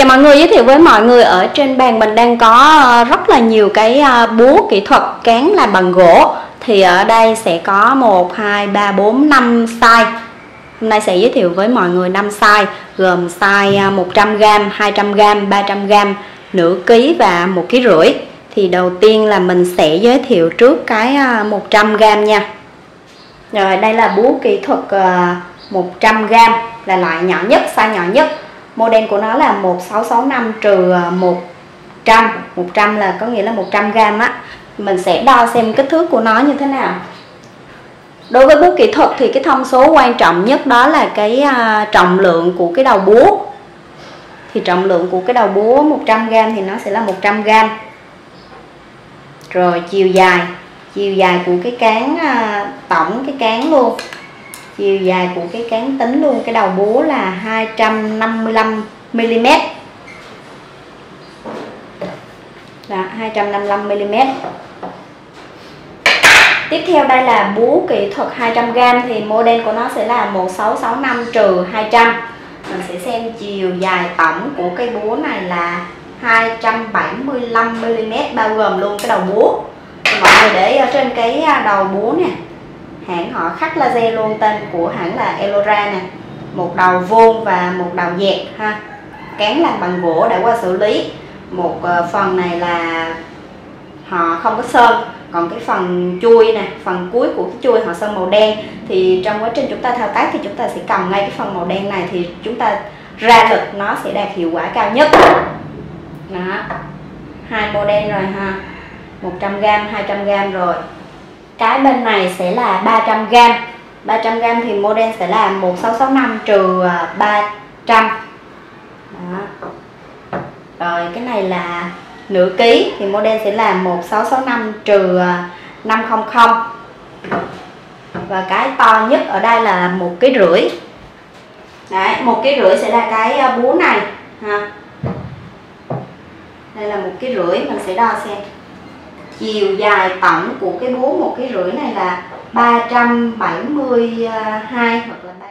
Chào mọi người, giới thiệu với mọi người ở trên bàn mình đang có ờ, rất là nhiều cái ờ, búa kỹ thuật cán làm bằng gỗ. Thì ở đây sẽ có 1, 2, 3, 4, 5 size. Hôm nay sẽ giới thiệu với mọi người 5 size Gồm size 100g, 200g, 300g, nửa ký và 1 ký rưỡi. Thì đầu tiên là mình sẽ giới thiệu trước cái ờ, 100g nha. Rồi đây là búa kỹ thuật 100g là loại nhỏ nhất, size nhỏ nhất model của nó là 1665 trừ à, 100 100 là có nghĩa là 100 gram á. Mình sẽ đo xem kích thước của nó như thế nào. Đối với búa kỹ thuật thì cái thông số quan trọng nhất đó là cái à, trọng lượng của cái đầu búa. Thì trọng lượng của cái đầu búa 100 gram thì nó sẽ là 100 gram. Rồi chiều dài chiều dài của cái cán à, tổng, cái cán luôn chiều dài của cái cán tính luôn, cái đầu búa là 255 mm. Là 255 mm. Tiếp theo đây là búa kỹ thuật 200g thì model của nó sẽ là 1665 trừ 200 Mình sẽ xem chiều dài tổng của cây búa này là 275mm bao gồm luôn cái đầu búa. Mọi người để ở trên cái à, đầu búa nè hãng họ khắc laser luôn tên của hãng là Elora nè. Một đầu vuông và một đầu dẹt, ha. Cán làm bằng gỗ đã qua xử lý. Một ờ, phần này là họ không có sơn, còn cái phần chui nè, phần cuối của cái chui họ sơn màu đen. Thì trong quá trình chúng ta thao tác thì chúng ta sẽ cầm ngay cái phần màu đen này thì chúng ta ra lực nó sẽ đạt hiệu quả cao nhất. Đó. Hai model rồi ha. 100g 200g rồi cái bên này sẽ là 300g 300g thì model sẽ là 1665 trừ à, 300 Đó. rồi cái này là nửa ký thì model sẽ là 1665 trừ à, 500 và cái to nhất ở đây là một cái rưỡi. Đấy, một cái rưỡi sẽ là cái à, búa này ha. Đây là một cái rưỡi mình sẽ đo xem chiều dài tổng của cái bố một cái rưỡi này là 372 à, hoặc là 3